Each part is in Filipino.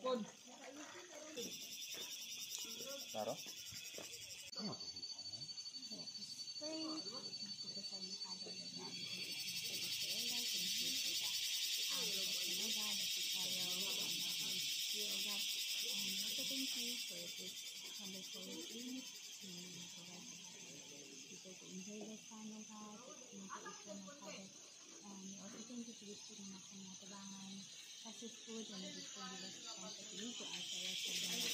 yabunan. Klaro? passes food and the to us our Amen.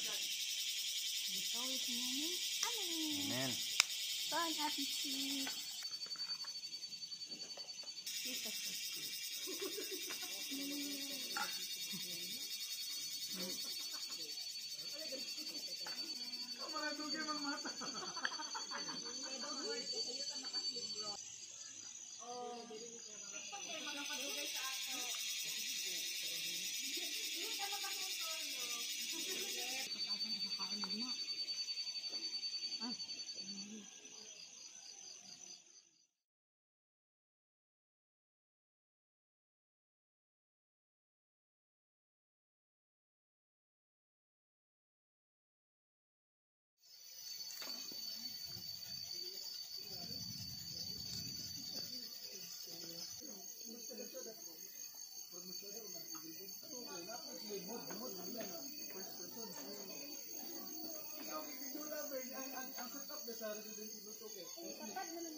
Amen. Bon. Patad naman